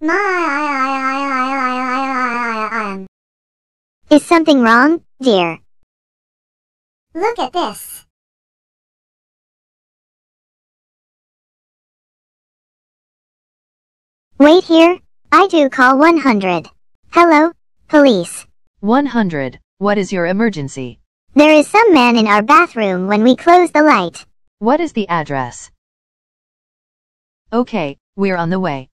My. Is something wrong, dear? Look at this. Wait here, I do call 100. Hello, police. 100. What is your emergency? There is some man in our bathroom when we close the light. What is the address? Okay, we're on the way.